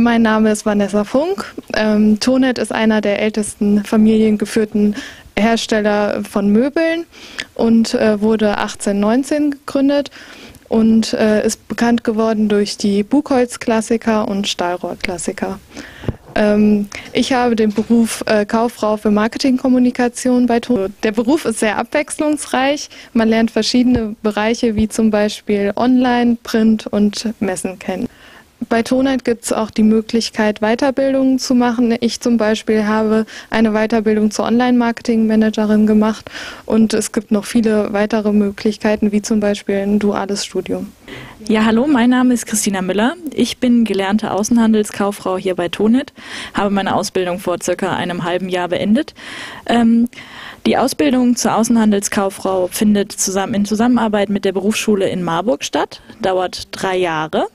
Mein Name ist Vanessa Funk. Ähm, Tonet ist einer der ältesten familiengeführten Hersteller von Möbeln und äh, wurde 1819 gegründet und äh, ist bekannt geworden durch die Buchholz-Klassiker und Stahlrohr-Klassiker. Ähm, ich habe den Beruf äh, Kauffrau für Marketingkommunikation bei Ton. Der Beruf ist sehr abwechslungsreich. Man lernt verschiedene Bereiche wie zum Beispiel Online, Print und Messen kennen. Bei Tonheit gibt es auch die Möglichkeit, Weiterbildungen zu machen. Ich zum Beispiel habe eine Weiterbildung zur Online-Marketing-Managerin gemacht und es gibt noch viele weitere Möglichkeiten, wie zum Beispiel ein duales Studium. Ja, hallo, mein Name ist Christina Müller. Ich bin gelernte Außenhandelskauffrau hier bei Tonet, habe meine Ausbildung vor circa einem halben Jahr beendet. Ähm, die Ausbildung zur Außenhandelskauffrau findet zusammen in Zusammenarbeit mit der Berufsschule in Marburg statt, dauert drei Jahre.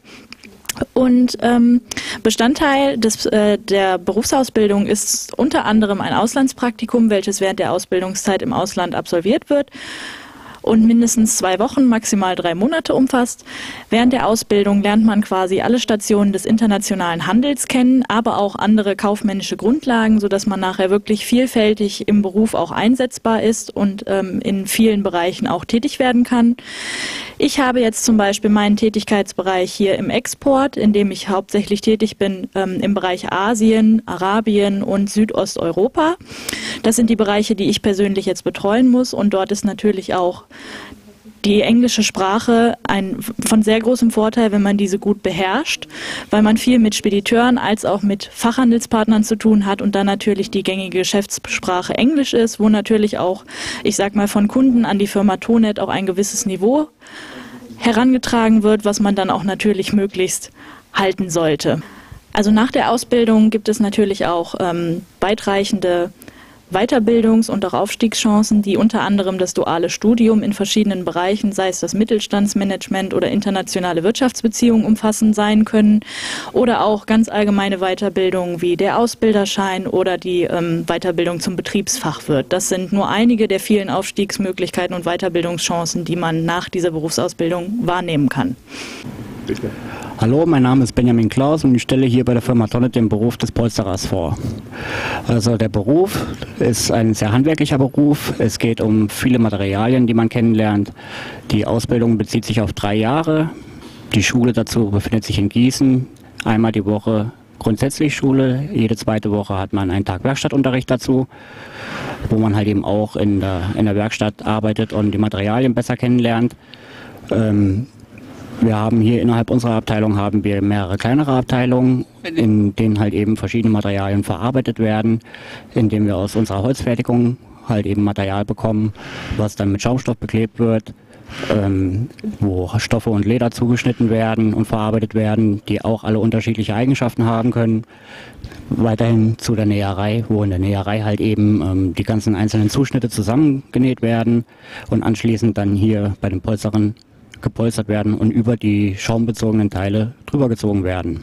Und ähm, Bestandteil des, äh, der Berufsausbildung ist unter anderem ein Auslandspraktikum, welches während der Ausbildungszeit im Ausland absolviert wird und mindestens zwei Wochen, maximal drei Monate umfasst. Während der Ausbildung lernt man quasi alle Stationen des internationalen Handels kennen, aber auch andere kaufmännische Grundlagen, sodass man nachher wirklich vielfältig im Beruf auch einsetzbar ist und ähm, in vielen Bereichen auch tätig werden kann. Ich habe jetzt zum Beispiel meinen Tätigkeitsbereich hier im Export, in dem ich hauptsächlich tätig bin ähm, im Bereich Asien, Arabien und Südosteuropa. Das sind die Bereiche, die ich persönlich jetzt betreuen muss und dort ist natürlich auch die englische Sprache ein, von sehr großem Vorteil, wenn man diese gut beherrscht, weil man viel mit Spediteuren als auch mit Fachhandelspartnern zu tun hat und dann natürlich die gängige Geschäftssprache Englisch ist, wo natürlich auch, ich sag mal, von Kunden an die Firma Tonet auch ein gewisses Niveau herangetragen wird, was man dann auch natürlich möglichst halten sollte. Also nach der Ausbildung gibt es natürlich auch ähm, weitreichende Weiterbildungs- und auch Aufstiegschancen, die unter anderem das duale Studium in verschiedenen Bereichen, sei es das Mittelstandsmanagement oder internationale Wirtschaftsbeziehungen umfassen sein können oder auch ganz allgemeine Weiterbildungen wie der Ausbilderschein oder die ähm, Weiterbildung zum Betriebsfachwirt. Das sind nur einige der vielen Aufstiegsmöglichkeiten und Weiterbildungschancen, die man nach dieser Berufsausbildung wahrnehmen kann. Bitte. Hallo, mein Name ist Benjamin Klaus und ich stelle hier bei der Firma Tonnet den Beruf des Polsterers vor. Also der Beruf ist ein sehr handwerklicher Beruf. Es geht um viele Materialien, die man kennenlernt. Die Ausbildung bezieht sich auf drei Jahre. Die Schule dazu befindet sich in Gießen. Einmal die Woche grundsätzlich Schule. Jede zweite Woche hat man einen Tag Werkstattunterricht dazu, wo man halt eben auch in der, in der Werkstatt arbeitet und die Materialien besser kennenlernt. Ähm, wir haben hier innerhalb unserer Abteilung haben wir mehrere kleinere Abteilungen, in denen halt eben verschiedene Materialien verarbeitet werden, indem wir aus unserer Holzfertigung halt eben Material bekommen, was dann mit Schaumstoff beklebt wird, ähm, wo Stoffe und Leder zugeschnitten werden und verarbeitet werden, die auch alle unterschiedliche Eigenschaften haben können. Weiterhin zu der Näherei, wo in der Näherei halt eben ähm, die ganzen einzelnen Zuschnitte zusammengenäht werden und anschließend dann hier bei den Polstern gepolstert werden und über die schaumbezogenen Teile drüber gezogen werden.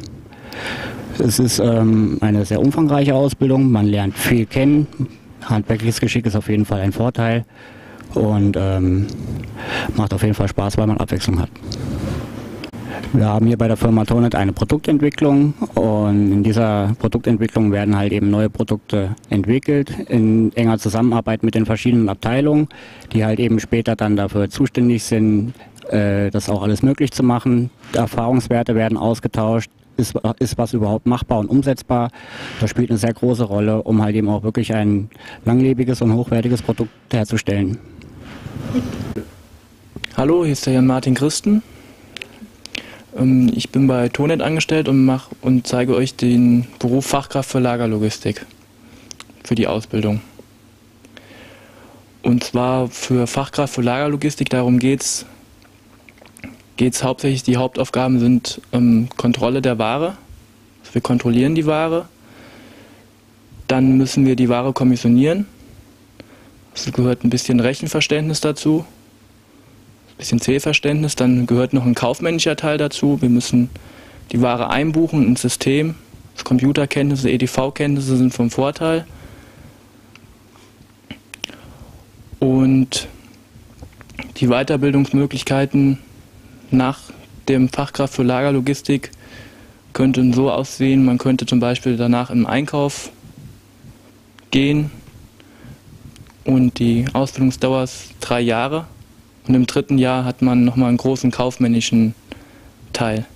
Es ist ähm, eine sehr umfangreiche Ausbildung, man lernt viel kennen, handwerkliches Geschick ist auf jeden Fall ein Vorteil und ähm, macht auf jeden Fall Spaß, weil man Abwechslung hat. Wir haben hier bei der Firma Tonet eine Produktentwicklung und in dieser Produktentwicklung werden halt eben neue Produkte entwickelt in enger Zusammenarbeit mit den verschiedenen Abteilungen, die halt eben später dann dafür zuständig sind, äh, das auch alles möglich zu machen. Erfahrungswerte werden ausgetauscht. Ist, ist was überhaupt machbar und umsetzbar? Das spielt eine sehr große Rolle, um halt eben auch wirklich ein langlebiges und hochwertiges Produkt herzustellen. Hallo, hier ist der Jan Martin Christen. Ähm, ich bin bei Tonet angestellt und, mach, und zeige euch den Beruf Fachkraft für Lagerlogistik für die Ausbildung. Und zwar für Fachkraft für Lagerlogistik, darum geht es, geht es hauptsächlich, die Hauptaufgaben sind ähm, Kontrolle der Ware. Wir kontrollieren die Ware. Dann müssen wir die Ware kommissionieren. Es gehört ein bisschen Rechenverständnis dazu, ein bisschen Zählverständnis. Dann gehört noch ein kaufmännischer Teil dazu. Wir müssen die Ware einbuchen ins System. Das Computerkenntnisse, EDV-Kenntnisse sind vom Vorteil. Und die Weiterbildungsmöglichkeiten nach dem Fachkraft für Lagerlogistik könnte so aussehen, man könnte zum Beispiel danach im Einkauf gehen und die Ausbildungsdauer ist drei Jahre und im dritten Jahr hat man nochmal einen großen kaufmännischen Teil.